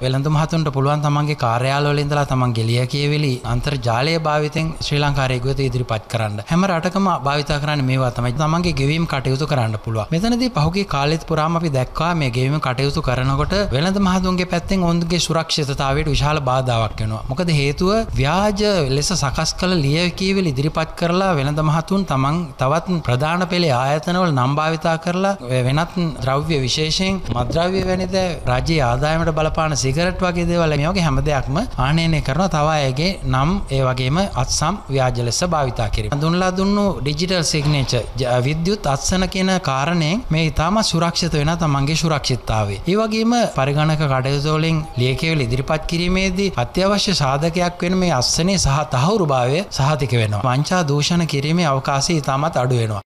වෙළඳ මහතුන්ට පුළුවන් තමන්ගේ කාර්යාලවල ඉඳලා තමන් ගෙලිය කියවිලි අන්තර්ජාලය භාවිතෙන් ශ්‍රී ලංකාරය ගොත ඉදිරිපත් කරන්න. හැම රටකම භාවිතා කරන්න මේවා තමයි. තමන්ගේ ගෙවීම් කටයුතු කරන්න පුළුවන්. මෙතනදී පහුගිය කාලෙත් පුරාම අපි දැක්කා මේ ගෙවීම කටයුතු කරනකොට වෙළඳ මහතුන්ගේ පැත්තෙන් ඔවුන්ගේ සුරක්ෂිතතාවයට විශාල බාධාවක් වෙනවා. මොකද හේතුව ව්‍යාජ ලෙස සකස් කළ ලියකියවිලි ඉදිරිපත් කරලා වෙළඳ මහතුන් තමන් තවත් ප්‍රධාන පෙළේ ආයතනවල නම් භාවිතා කරලා වෙනත් ද්‍රව්‍ය විශේෂයෙන් මද්‍රව්‍ය වැනිද රජයේ ආදායමට බලපාන සිගරට් වගේ දේවල් මේවගේ හැම දෙයක්ම ආනයනය කරනවා තව අයගේ නම් ඒ වගේම අත්සම් ව්‍යාජ ලෙස භාවිතා කිරීම. දුන්ලා දුන්නු ඩිජිටල් සිග්නේචර් විද්‍යුත් අත්සන කියන කාරණයෙන් මේ ඉතාම සුරක්ෂිත වෙන තමන්ගේ සුරක්ෂිතතාවේ. ඒ වගේම පරිගණක කටයුතු වලින් ලියකෙවල ඉදිරිපත් කිරීමේදී අත්‍යවශ්‍ය සාධකයක් වෙන මේ අස්සනේ සහ තහවුරුභාවය සහතික වෙනවා. වංචා දූෂණ කිරීමේ අවකාශය ඉතාමත් අඩු වෙනවා.